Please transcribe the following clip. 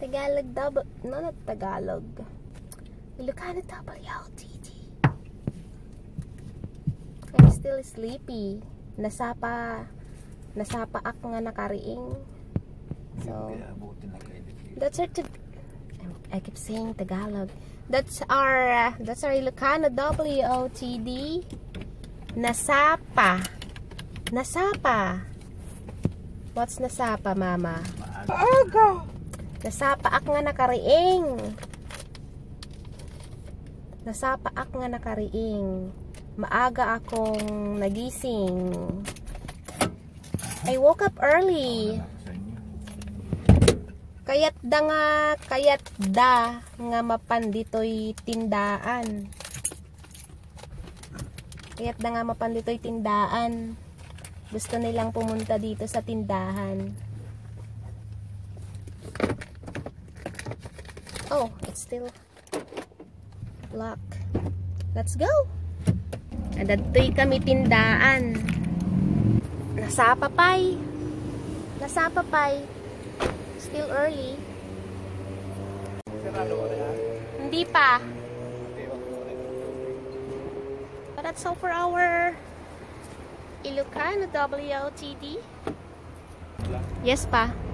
Tagalog double, no, not Tagalog. Ilocano WLTT. I'm still sleepy. Nasapa, nasapa ako nga nakariing. So, that's our, I keep saying Tagalog. That's our, that's our Ilocano WOTD. Nasapa. Nasapa. What's nasapa, mama? Maaga. Nasapa ak nga nakariing. Nasapa ak nga nakariing. Maaga akong nagising. I woke up early. Kayat da nga, kayat da nga mapan dito'y tindaan. Kayat da nga mapan dito'y tindaan. Gusto nilang pumunta dito sa tindahan. Oh, it's still locked. Let's go! Nadadtoy kami tindaan. Nasapapay. Nasapapay. Still early. Hindi pa. But that's all for our Ilocano WLTD. Yes pa.